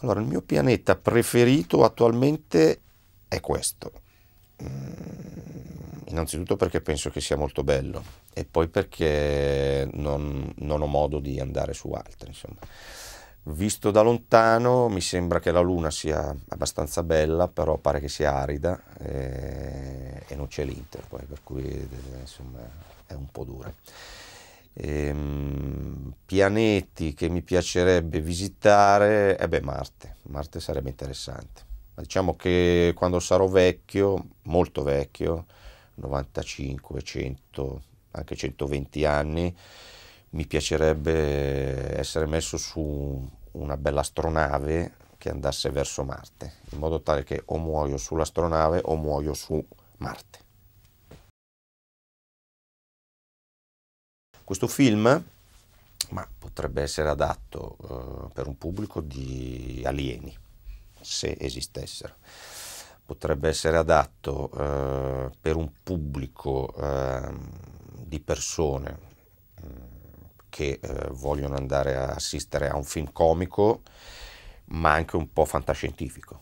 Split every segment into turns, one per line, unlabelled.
Allora, il mio pianeta preferito attualmente è questo. Mm, innanzitutto perché penso che sia molto bello e poi perché non, non ho modo di andare su altri. Insomma. Visto da lontano mi sembra che la Luna sia abbastanza bella, però pare che sia arida e, e non c'è l'Inter, poi, per cui insomma, è un po' dura ehm, pianeti che mi piacerebbe visitare, eh beh Marte, Marte sarebbe interessante. Ma diciamo che quando sarò vecchio, molto vecchio, 95, 100, anche 120 anni, mi piacerebbe essere messo su una bella astronave che andasse verso Marte, in modo tale che o muoio sull'astronave o muoio su Marte. Questo film ma potrebbe essere adatto uh, per un pubblico di alieni, se esistessero. Potrebbe essere adatto uh, per un pubblico uh, di persone che vogliono andare a assistere a un film comico, ma anche un po' fantascientifico.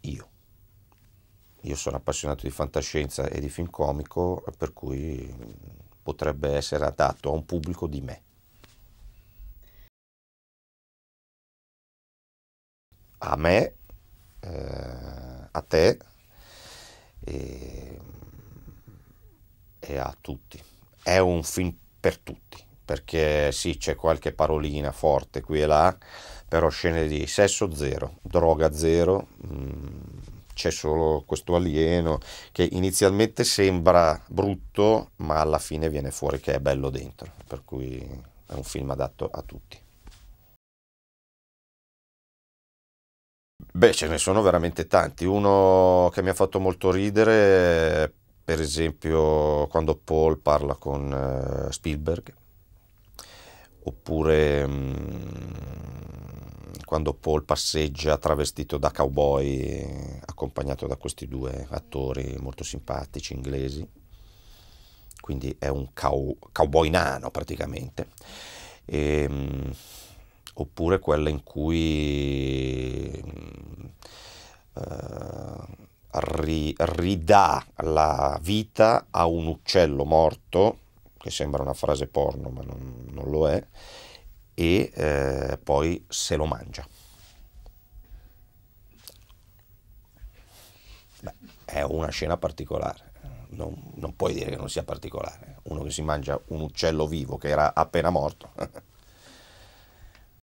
Io. Io sono appassionato di fantascienza e di film comico, per cui potrebbe essere adatto a un pubblico di me. A me, eh, a te e, e a tutti. È un film per tutti, perché sì, c'è qualche parolina forte qui e là, però scene di sesso zero, droga zero, mm, c'è solo questo alieno che inizialmente sembra brutto, ma alla fine viene fuori che è bello dentro, per cui è un film adatto a tutti. Beh, ce ne sono veramente tanti. Uno che mi ha fatto molto ridere, per esempio, quando Paul parla con uh, Spielberg, oppure um, quando Paul passeggia travestito da cowboy, accompagnato da questi due attori molto simpatici inglesi. Quindi è un cow, cowboy nano praticamente. E, ehm, oppure quella in cui ri, ridà la vita a un uccello morto, che sembra una frase porno ma non, non lo è, e eh, poi se lo mangia. Beh, è una scena particolare, non, non puoi dire che non sia particolare. Uno che si mangia un uccello vivo che era appena morto.